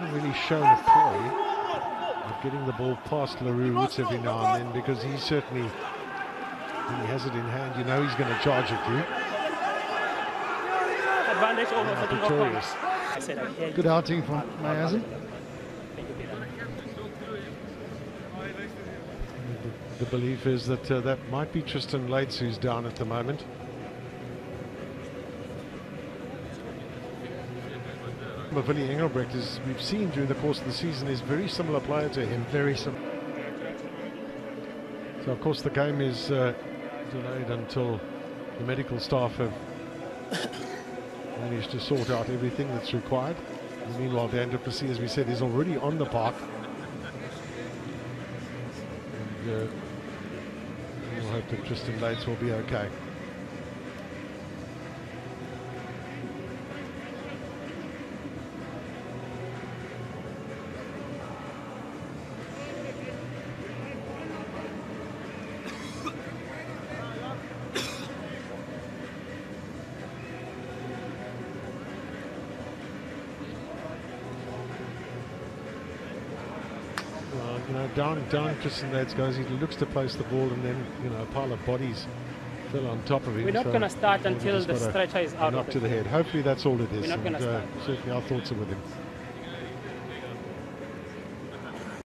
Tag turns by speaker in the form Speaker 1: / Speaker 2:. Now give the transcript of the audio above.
Speaker 1: hasn't really shown a play of getting the ball past LaRue Woods every now and then because he certainly, when he has it in hand, you know he's going to charge at you.
Speaker 2: Advantage over for the
Speaker 1: Pretorius.
Speaker 2: I said
Speaker 3: Good outing from Mayazin.
Speaker 2: Thank.
Speaker 1: The belief is that uh, that might be Tristan Leyds who's down at the moment. Willie Engelbrecht, as we've seen during the course of the season, is very similar player to him.
Speaker 3: Very similar.
Speaker 1: So of course the game is uh, delayed until the medical staff have managed to sort out everything that's required. And meanwhile, Dan du Plessis, as we said, is already on the park. And uh, we'll hope that Tristan Leyds will be okay. Well, you know, down, down Tristan Leyds goes. He looks to place the ball, and then you know a pile of bodies fell on top of him.
Speaker 2: We're not
Speaker 1: so
Speaker 2: gonna start until the stretcher is out
Speaker 1: knock to
Speaker 2: the
Speaker 1: head. Hopefully that's all it is.
Speaker 2: We're not gonna
Speaker 1: uh,
Speaker 2: start.
Speaker 1: certainly our thoughts are with him.